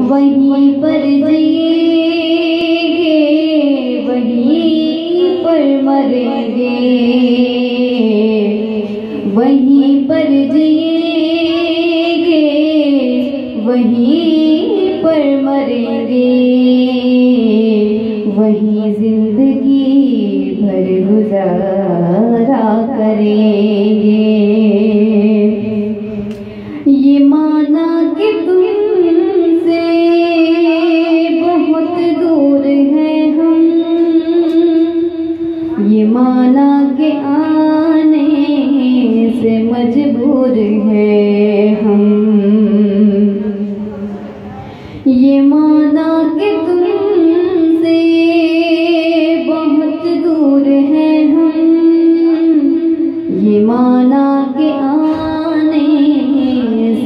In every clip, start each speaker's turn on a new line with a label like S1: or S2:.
S1: وہیں پر جئیں گے وہیں پر مریں گے وہیں پر جئیں گے وہیں پر مریں گے آنے سے مجبور ہے ہم۔ یہ مانا کہ تم سے بہت دور ہے ہم۔ یہ مانا کہ آنے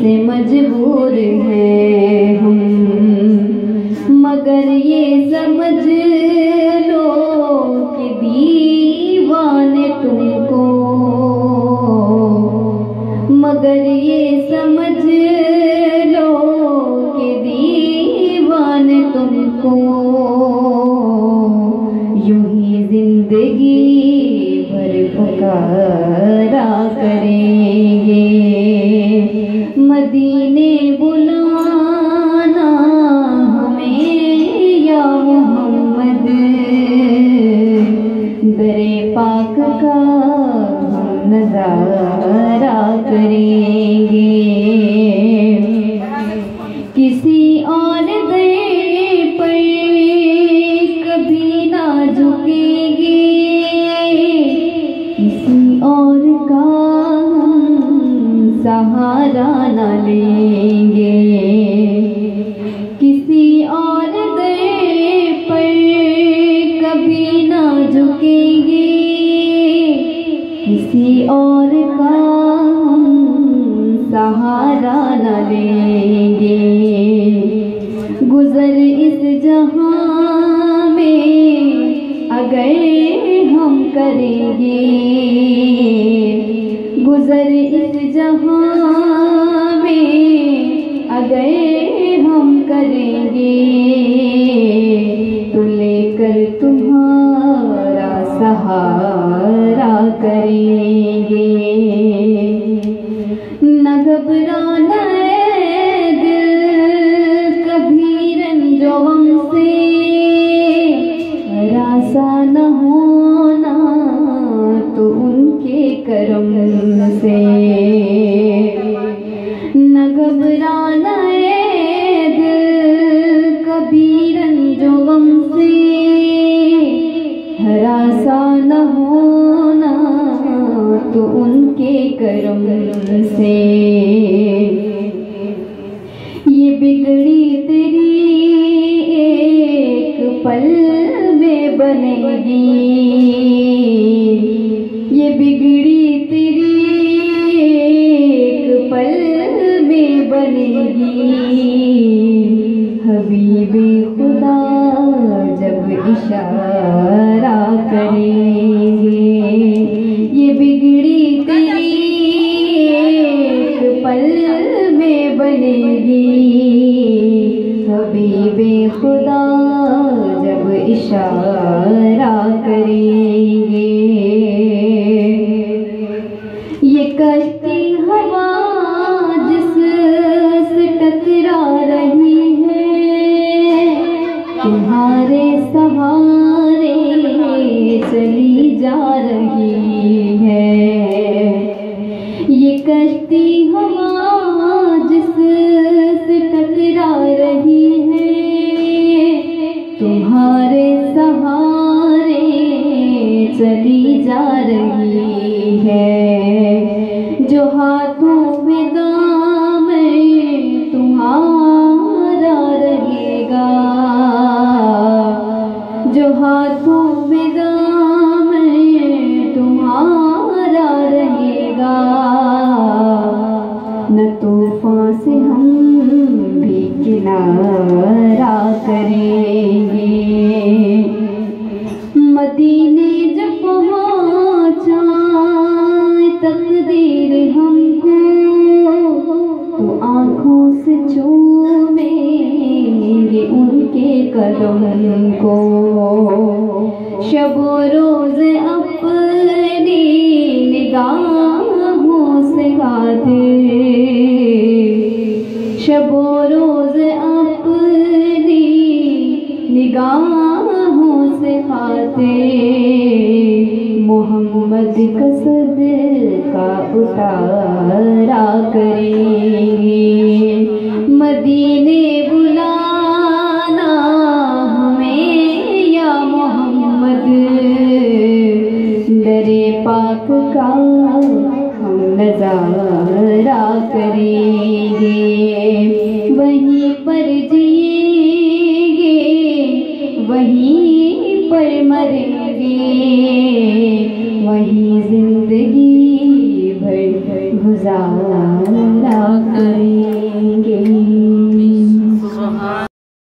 S1: سے مجبور ہے کو یوں ہی زندگی بھر پکارا کریں گے۔ مدینے بلانا ہمیں یا محمد؟ در پاک کا نظارہ جھکیں گے، کسی اور کا ہم سہارا نہ لیں گے۔ گزر اس جہاں میں اگر ہم کریں گے۔ گزر اس جہاں میں اگر ہم کریں گے۔ سہارا کرم سے یہ بگڑی تیری ایک پل میں بنے گی یہ بگڑی تیری ایک پل میں بنے گی حبیب خدا جب اشارہ حبیب خدا جب اشارہ کرے۔ چلی جا رہی ہے۔ جو ہاتھوں میں دام تمہارا رہے گا۔ جو ہاتھوں میں دام تمہارا رہے گا۔ نہ طوفان سے ہم بھی کنارہ کریں گے۔ کے قدم کو شب و روز اپنی نگاہوں سے گاتے شب و روز اپنی نگاہوں سے کھاتے محمد کا صدقہ اتارا کریں۔ گزارا کریں گے وہیں پر جئیں گے وہیں پر مریں گے وہیں زندگی بھر گزارا کریں گے